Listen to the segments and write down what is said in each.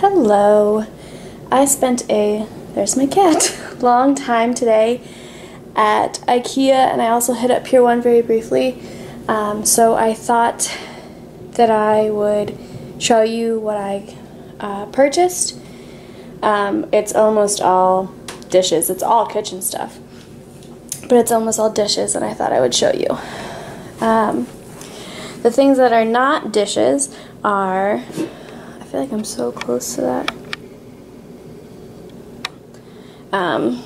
Hello. I spent a, there's my cat, long time today at IKEA and I also hit up Pier 1 very briefly. Um, so I thought that I would show you what I uh, purchased. Um, it's almost all dishes, it's all kitchen stuff. But it's almost all dishes and I thought I would show you. Um, the things that are not dishes are, feel like I'm so close to that. Um,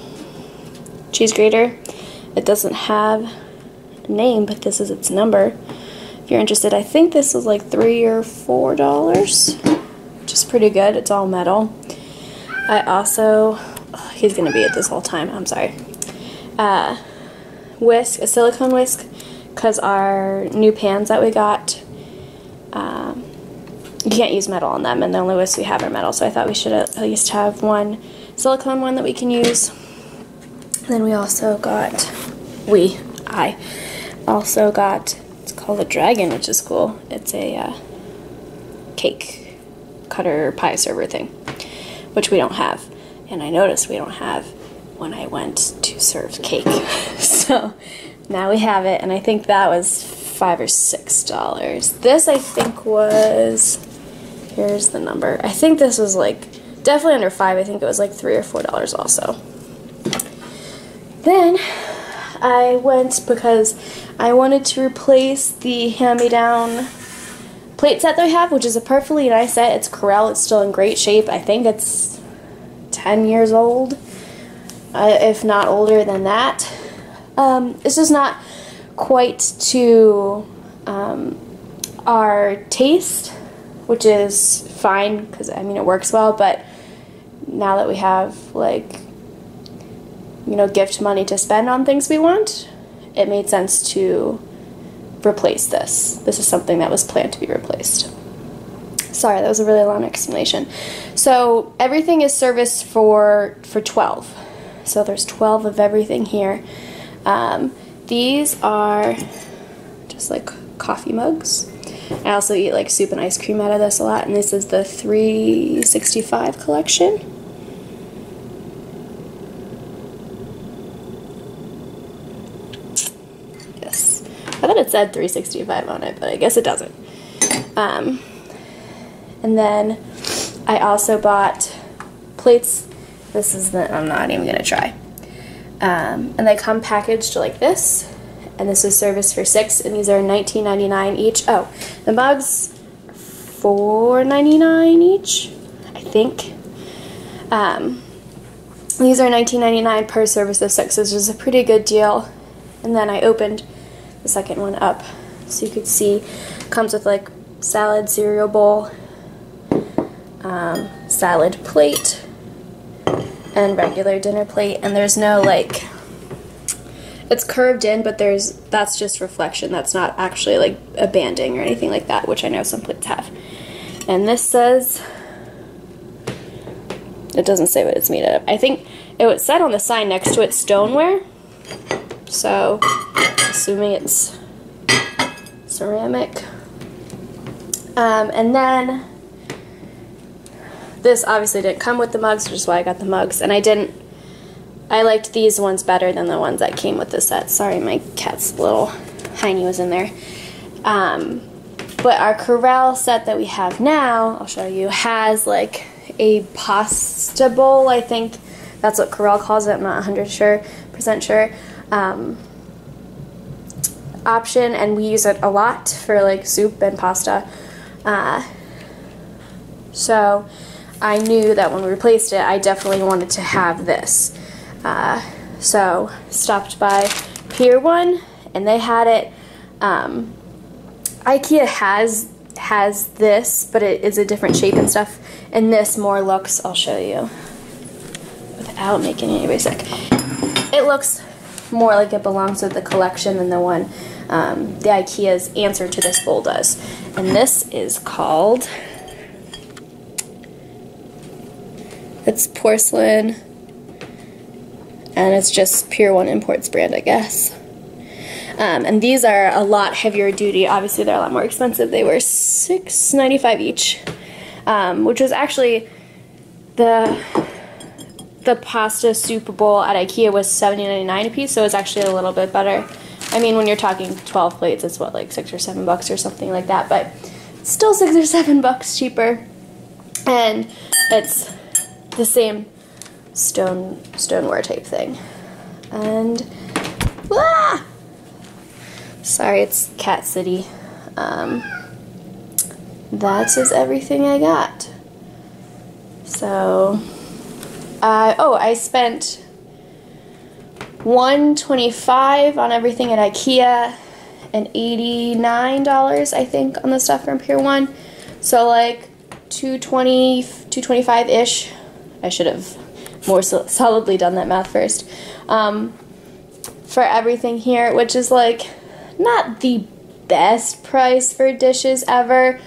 cheese grater. It doesn't have a name, but this is its number. If you're interested, I think this was like three or four dollars, which is pretty good. It's all metal. I also, oh, he's gonna be it this whole time. I'm sorry. Uh, whisk, a silicone whisk, because our new pans that we got, you can't use metal on them, and the only whisks we have are metal. So I thought we should at least have one silicone one that we can use. And then we also got, we, I, also got, it's called a dragon, which is cool. It's a uh, cake cutter pie server thing, which we don't have. And I noticed we don't have when I went to serve cake. so now we have it, and I think that was five or six dollars. This I think was, here's the number. I think this was like definitely under five. I think it was like three or four dollars also. Then I went because I wanted to replace the hand-me-down plate set that I have, which is a perfectly nice set. It's Corelle. It's still in great shape. I think it's 10 years old, uh, if not older than that. Um, it's just not quite to um, our taste, which is fine because I mean it works well, but now that we have like you know gift money to spend on things we want, it made sense to replace this. This is something that was planned to be replaced. Sorry, that was a really long explanation. So everything is serviced for for 12. So there's 12 of everything here. Um, these are just like coffee mugs. I also eat like soup and ice cream out of this a lot, and this is the 365 collection. Yes. I thought it said 365 on it, but I guess it doesn't. Um, and then I also bought plates. This is the, I'm not even gonna try. Um, and they come packaged like this. And this is service for six, and these are $19.99 each. Oh, the mugs, $4.99 each, I think. Um, these are $19.99 per service of six, which is a pretty good deal. And then I opened the second one up so you could see. Comes with like salad, cereal bowl, um, salad plate, and regular dinner plate. And there's no like, it's curved in, but there's that's just reflection. That's not actually like a banding or anything like that, which I know some plates have. And this says, it doesn't say what it's made of. I think it said on the sign next to it stoneware. So, assuming it's ceramic. Um, and then this obviously didn't come with the mugs, which is why I got the mugs. And I didn't, I liked these ones better than the ones that came with the set. Sorry, my cat's little Heine was in there. Um, but our Corelle set that we have now, I'll show you, has like a pasta bowl, I think. That's what Corelle calls it. I'm not 100 sure, percent sure um, option and we use it a lot for like soup and pasta. Uh, so I knew that when we replaced it, I definitely wanted to have this. Uh, so stopped by Pier 1 and they had it. Um, IKEA has has this, but it is a different shape and stuff. And this more looks, I'll show you without making anybody sick. It looks more like it belongs with the collection than the one um, the IKEA's answer to this bowl does. And this is called, it's porcelain, and it's just Pier 1 Imports brand, I guess. Um, and these are a lot heavier duty. Obviously, they're a lot more expensive. They were $6.95 each, um, which was actually the the pasta Super Bowl at IKEA was $70.99 a piece, so it's actually a little bit better. I mean, when you're talking 12 plates, it's what, like six or seven bucks or something like that, but still six or seven bucks cheaper. And it's the same stone stoneware type thing. And, ah! Sorry, it's Cat City. Um, that is everything I got. So, uh, oh, I spent 125 on everything at IKEA and $89 I think on the stuff from Pier 1. So like 220 225-ish. I should have more so solidly done that math first. Um, for everything here, which is like not the best price for dishes ever,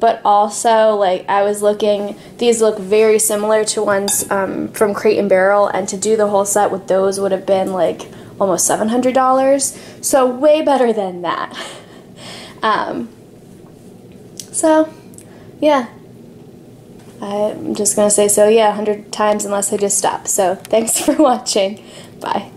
but also like I was looking, these look very similar to ones um, from Crate and Barrel, and to do the whole set with those would have been like almost $700. So way better than that. um, so yeah, I'm just gonna say so yeah 100 times unless I just stop. So thanks for watching. Bye.